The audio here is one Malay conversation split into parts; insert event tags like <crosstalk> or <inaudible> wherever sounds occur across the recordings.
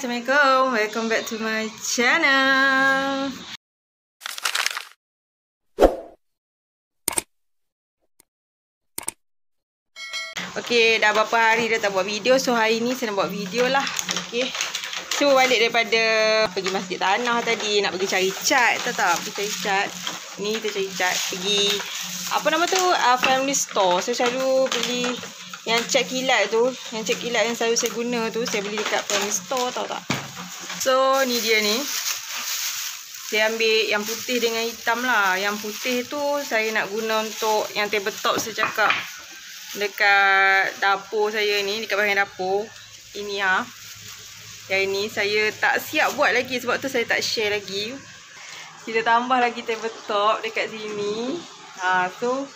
Assalamualaikum. Welcome back to my channel. Okay, dah berapa hari dah tak buat video. So, hari ni saya nak buat video lah. Okay. So, balik daripada pergi masjid tanah tadi. Nak pergi cari cat. Tahu tak? Pergi cari cat. Ni kita cari cat. Pergi, apa nama tu? Uh, family store. Saya selalu beli yang cat kilat tu. Yang cat kilat yang selalu saya guna tu. Saya beli dekat family store. Tahu tak? So, ni dia ni. Saya ambil yang putih dengan hitam lah. Yang putih tu saya nak guna untuk yang tabletop saya cakap dekat dapur saya ni dekat bahagian dapur ini ha yang ini saya tak siap buat lagi sebab tu saya tak share lagi kita tambah lagi tabletop dekat sini ha so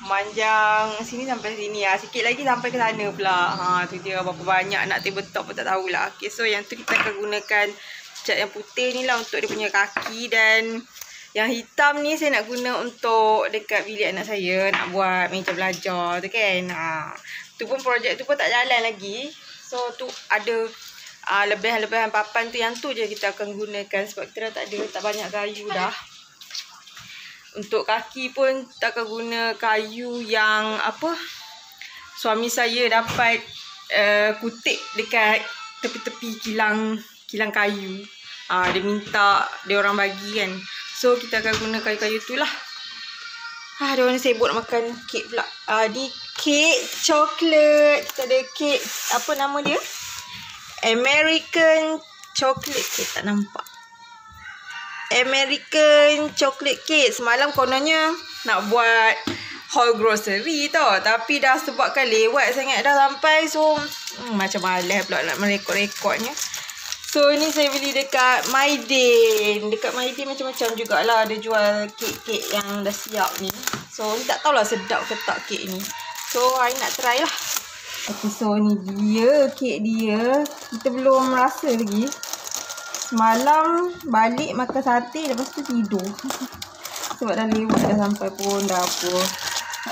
manjang sini sampai sini ah sikit lagi sampai ke sana pula ha tu dia berapa banyak nak tabletop pun tak tahulah okey so yang tu kita akan gunakan cat yang putih ni lah untuk dia punya kaki dan yang hitam ni saya nak guna untuk dekat bilik anak saya nak buat meja belajar tu kan. Ha. Tu pun projek tu pun tak jalan lagi. So tu ada uh, lebihan-lebihan papan tu yang tu je kita akan gunakan sebab kita dah tak ada tak banyak kayu dah. Untuk kaki pun kita akan guna kayu yang apa? Suami saya dapat uh, kutip dekat tepi-tepi kilang kilang kayu. Uh, dia minta dia orang bagi kan. So kita akan guna kayu-kayu tu lah. Ah, ada orang sibuk nak makan kek pula. Ah, ni kek coklat. Kita ada kek, apa nama dia? American chocolate cake. Tak nampak. American chocolate cake. Semalam kononnya nak buat whole grocery tau. Tapi dah sebabkan lewat sangat dah sampai. So, hmm, macam malas pula nak merekod-rekodnya. So ni saya beli dekat Maiden. Dekat Maiden macam-macam jugalah ada jual kek-kek yang dah siap ni. So ni tak tahulah sedap ke tak kek ni. So I nak try lah. Okay so ni dia kek dia. Kita belum rasa lagi. Semalam balik makan sate lepas tu tidur. <laughs> Sebab dah lewat dah sampai pun dapur.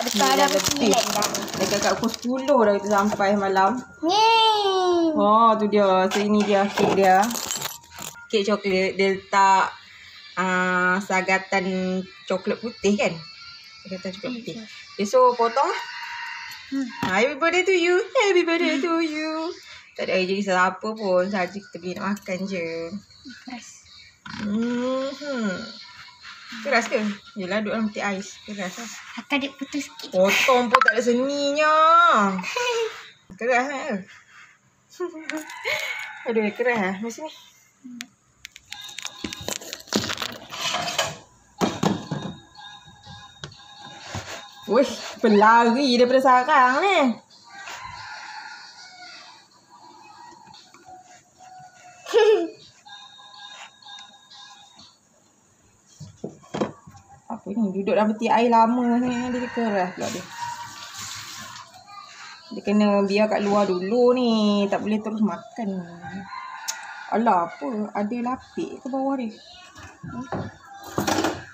Dekat dah bersembilan dah. Dekat kat pukul 10 dah kita sampai malam. Yeay. Oh, tu dia. So, ini dia kek dia. Kek coklat. Dia letak uh, sagatan coklat putih kan? Sagatan coklat putih. Okay, so, potong lah. Hmm. Happy birthday to you. Happy birthday to you. Tak ada jadi siapa pun. Saja kita pergi nak makan je. Keras. Hmm. Keras ke? Yelah duduk dalam peti ais. Keras lah. Akan dia putus sikit. Potong pun tak ada seninya. <laughs> Keras lah. Aduh, keras lah. Masa ni. Wih, pelari daripada sarang ni. Apa <laughs> ni? Duduk dalam peti air lama sangat dia keras pula dia. Dia kena biar kat luar dulu ni. Tak boleh terus makan. Alah apa? Ada lapik ke bawah dia? Hmm?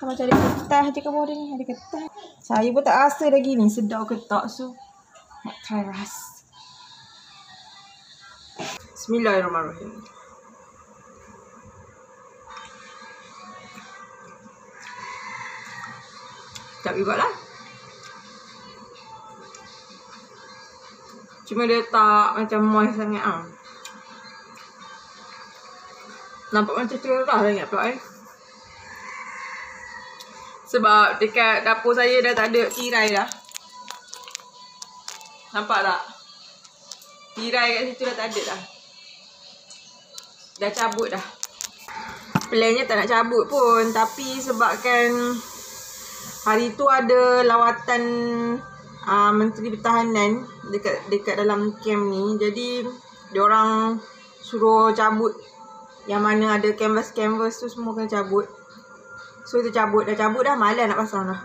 Macam ada ketah je ke bawah dia ni. Ada ketah. Saya pun tak rasa lagi ni. Sedap ke tak. So, nak try rasa. Bismillahirrahmanirrahim. Tak juga lah. Cuma dia tak macam moist sangat ah. Nampak macam cerah sangat pula eh. Sebab dekat dapur saya dah tak ada tirai dah. Nampak tak? Tirai kat situ dah tak ada dah. Dah cabut dah. Plannya tak nak cabut pun. Tapi sebabkan hari tu ada lawatan uh, Menteri Pertahanan dekat dekat dalam camp ni. Jadi dia orang suruh cabut yang mana ada canvas-canvas tu semua kena cabut. So kita cabut dah cabut dah malas nak pasang dah.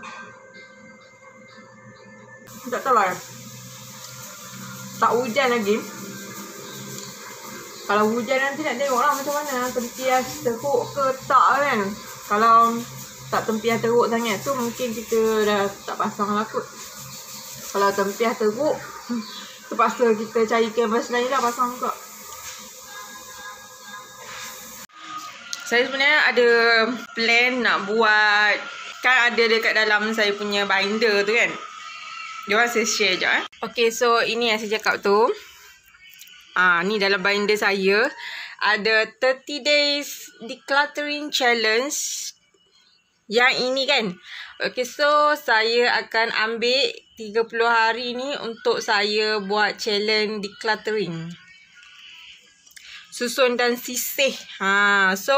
Tak tahu lah. Tak hujan lagi. Kalau hujan nanti nak tengok lah macam mana. Tertias teruk ke tak kan. Kalau tak tempiah teruk sangat tu mungkin kita dah tak pasang lah kot. Kalau tempiah teruk <laughs> terpaksa kita cari canvas lain lah pasang juga. Saya sebenarnya ada plan nak buat kan ada dekat dalam saya punya binder tu kan. Jom saya share je eh. Okay so ini yang saya cakap tu. Ah ni dalam binder saya ada 30 days decluttering challenge. Yang ini kan. Okay so saya akan ambil 30 hari ni untuk saya buat challenge decluttering susun dan sisih. Ha, so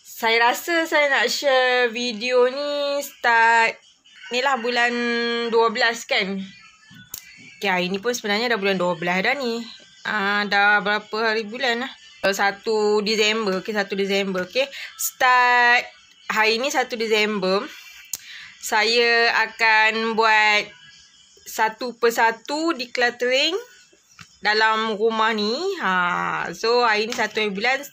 saya rasa saya nak share video ni start ni lah bulan 12 kan. Okay, hari ni pun sebenarnya dah bulan 12 dah ni. Ah, dah berapa hari bulan lah. 1 Disember. Okay, 1 Disember. Okay, start hari ni 1 Disember. Saya akan buat satu persatu decluttering dalam rumah ni. Ha, so hari ni satu hari bulan.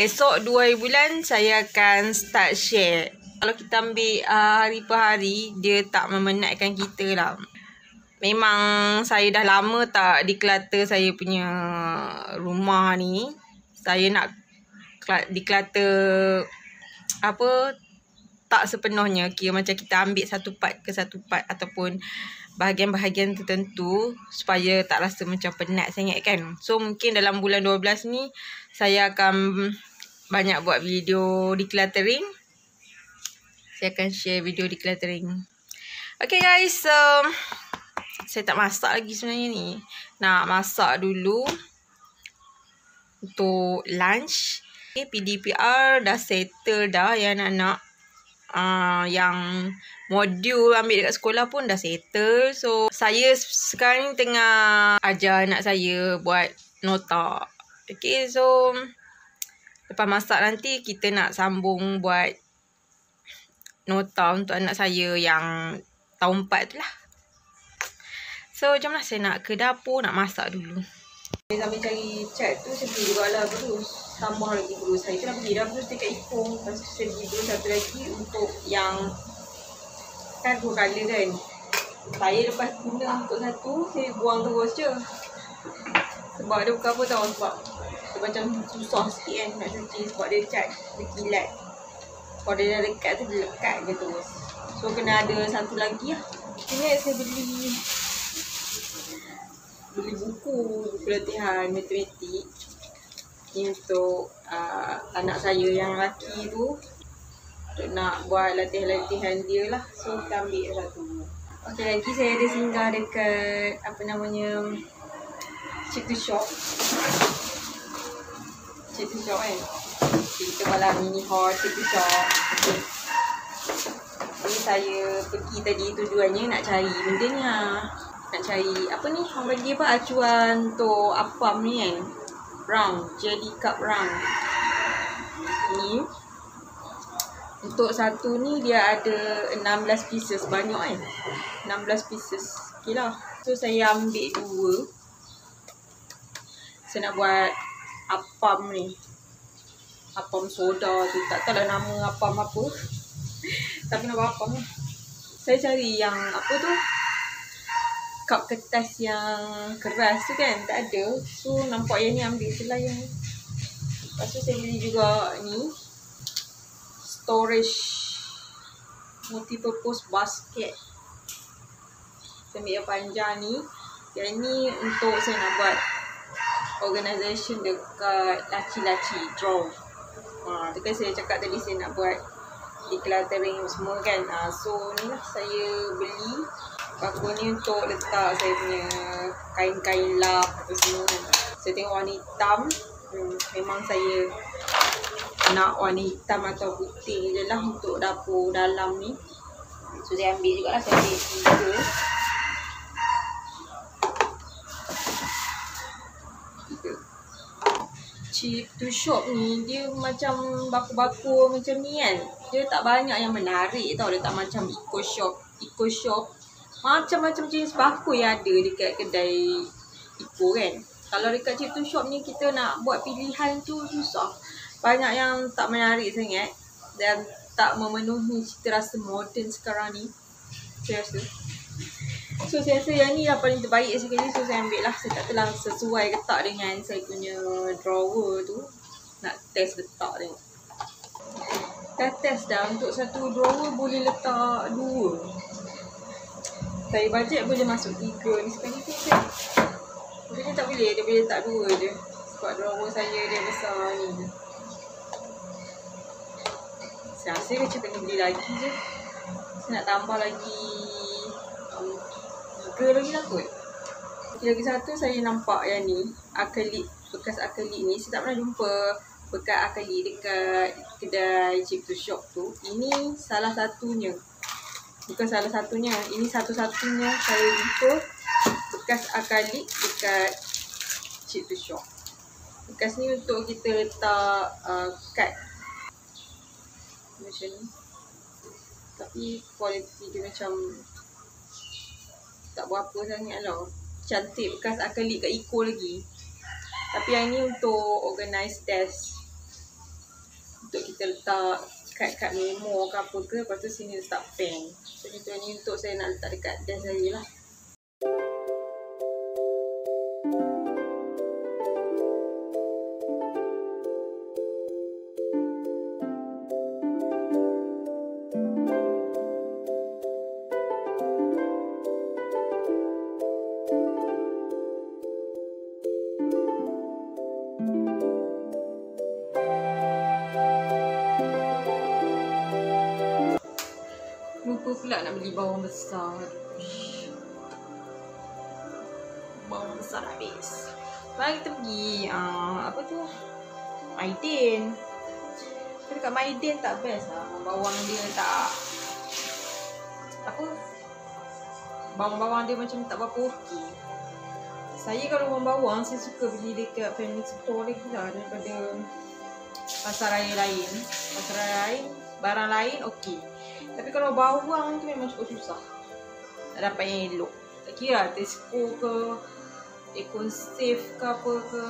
Esok dua hari bulan saya akan start share. Kalau kita ambil uh, hari per hari, dia tak memenatkan kita lah. Memang saya dah lama tak declutter saya punya rumah ni. Saya nak declutter apa tak sepenuhnya kira macam kita ambil satu part ke satu part ataupun bahagian-bahagian tertentu supaya tak rasa macam penat sangat kan. So mungkin dalam bulan 12 ni saya akan banyak buat video decluttering. Saya akan share video decluttering. Okay guys, so saya tak masak lagi sebenarnya ni. Nak masak dulu untuk lunch. Okay, PDPR dah settle dah yang nak-nak uh, yang modul ambil dekat sekolah pun dah settle. So, saya sekarang tengah ajar anak saya buat nota. Okay, so lepas masak nanti kita nak sambung buat nota untuk anak saya yang tahun 4 tu lah. So, jomlah saya nak ke dapur nak masak dulu. Sambil cari chat tu, pergi juga lah terus tambah lagi guru saya. Tu pergi dah terus dekat Ipoh lepas tu saya pergi guru satu lagi untuk yang kan dua kali kan? Saya lepas guna untuk satu saya buang terus je. Sebab dia bukan apa tau? Sebab dia macam susah sikit kan nak cuci. Sebab dia cat dia kilat. Kalau dia dah dekat tu dia lekat je terus. So kena ada satu lagi lah. Ini saya beli. Beli buku buku latihan matematik untuk uh, anak saya yang lelaki tu untuk nak buat latihan-latihan dia lah. So kita ambil satu ok lagi saya ada singgah dekat apa namanya chip to shop chip to shop kan kita malam mini haul chip to shop okay. ni saya pergi tadi tujuannya nak cari benda ni lah nak cari apa ni orang bagi apa acuan untuk apam ni kan round jelly cup round. Ni untuk satu ni dia ada 16 pieces banyak kan 16 pieces okey lah. So saya ambil dua. Saya nak buat apam ni. Apam soda tu tak tahu lah nama apam apa. <laughs> Tapi nak buat apam saya cari yang apa tu cup kertas yang keras tu kan tak ada. So nampak yang ni ambil je lah yang lepas tu saya beli juga ni. Storage multi-purpose basket. Saya ambil yang panjang ni. Yang ni untuk saya nak buat organisation dekat laci-laci draw. Ha, tu kan saya cakap tadi saya nak buat decluttering semua kan. Ha, so ni lah saya beli Paku ni untuk letak saya punya kain-kain lap apa semua kan. Saya tengok warna hitam. Hmm, memang saya nak warna hitam atau putih je lah untuk dapur dalam ni. So saya ambil juga lah. Saya ambil tiga. Chip to shop ni dia macam baku-baku macam ni kan. Dia tak banyak yang menarik tau. Dia tak macam eco shop. Eco shop macam-macam jenis baku yang ada dekat kedai Ipoh kan. Kalau dekat to shop ni kita nak buat pilihan tu susah. Banyak yang tak menarik sangat dan tak memenuhi cita rasa moden sekarang ni. Saya rasa. So saya rasa yang ni lah paling terbaik sekali so saya ambil lah. Saya tak telah sesuai ke tak dengan saya punya drawer tu. Nak test letak tengok. Dah test dah untuk satu drawer boleh letak dua. Saya bajet boleh masuk tiga ni sekarang ni kan. Tapi tak boleh, dia boleh letak dua je. Sebab drawer saya dia besar ni. Saya rasa macam kena beli lagi je. Saya nak tambah lagi um, tiga lagi lah kot. Lagi satu saya nampak yang ni, akrilik, bekas akrilik ni. Saya tak pernah jumpa bekas akrilik dekat kedai chip to shop tu. Ini salah satunya. Bukan salah satunya. Ini satu-satunya saya jumpa bekas akrilik dekat chip to shop. Bekas ni untuk kita letak uh, kad. Macam ni. Tapi kualiti dia macam tak berapa sangat lah. Cantik bekas akrilik kat Eco lagi. Tapi yang ni untuk organize desk untuk kita letak kad-kad memo ke apa ke lepas tu sini letak pen. So itu ni untuk saya nak letak dekat desk saya lah bawang besar. Bawang besar habis. Mari kita pergi uh, apa tu? Maidin. Tapi dekat Maidin tak best lah. Bawang dia tak apa? Bawang-bawang dia macam tak berapa okey. Saya kalau bawang bawang saya suka beli dekat family store lagi lah daripada pasar raya lain. Pasar raya lain, barang lain okey. Tapi kalau bawang tu memang cukup susah. Nak dapat yang elok. Tak kira lah Tesco ke, Econ Safe ke apa ke.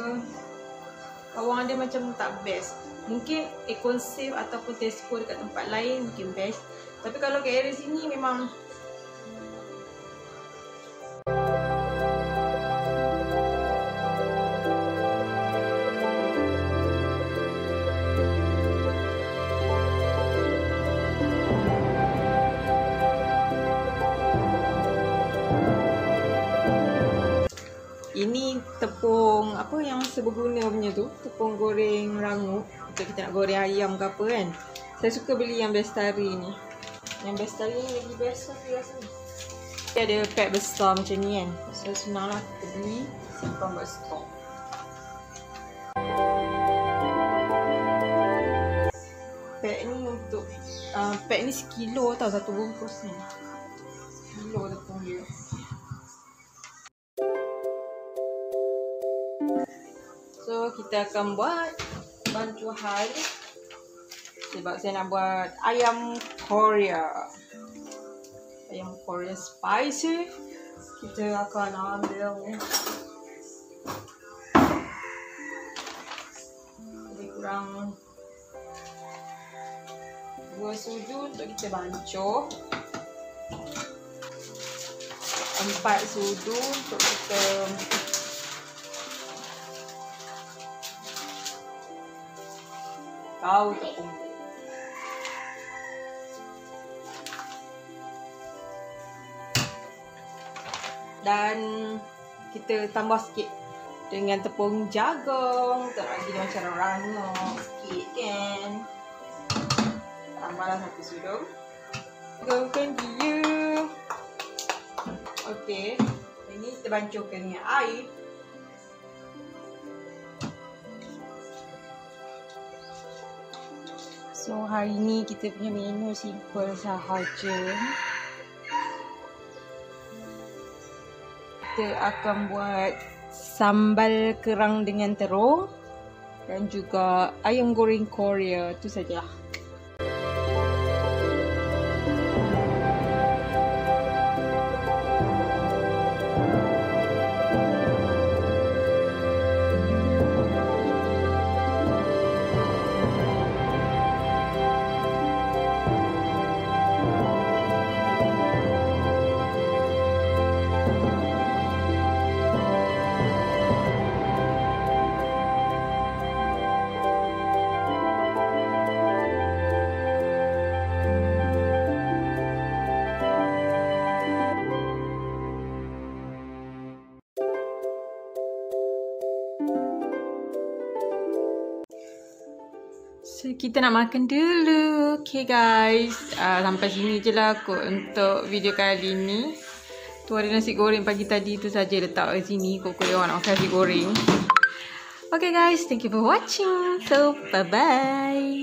Bawang dia macam tak best. Mungkin Econ Safe ataupun Tesco dekat tempat lain mungkin best. Tapi kalau kat area sini memang Tepung apa yang seberguna punya tu? Tepung goreng rangup Untuk kita nak goreng ayam ke apa kan? Saya suka beli yang bestari ni. Yang bestari ni lagi best lah saya rasa. Dia ada pack besar macam ni kan? So senang lah kita beli. Simpan buat stok Pack ni untuk uh, Pack ni sekilo tau satu bungkus ni. Sekilo tepung dia Kita akan buat bantuan sebab saya nak buat ayam Korea. Ayam Korea spicy. Kita akan ambil lebih kurang dua sudu untuk kita bancuh. Empat sudu untuk kita Kau tepung. Dan kita tambah sikit dengan tepung jagung. Tak lagi dia macam rangup sikit kan. Tambahlah satu sudu. Gaukan dia. Okey. Ini kita bancuhkan dengan air. So hari ni kita punya menu simple sahaja. Kita akan buat sambal kerang dengan terung dan juga ayam goreng Korea. Tu sajalah. Kita nak makan dulu. Okay guys. Uh, sampai sini je lah kot untuk video kali ni. Tu ada nasi goreng pagi tadi tu saja letak kat sini. Kok kau orang nak makan nasi goreng. Okay guys. Thank you for watching. So bye bye.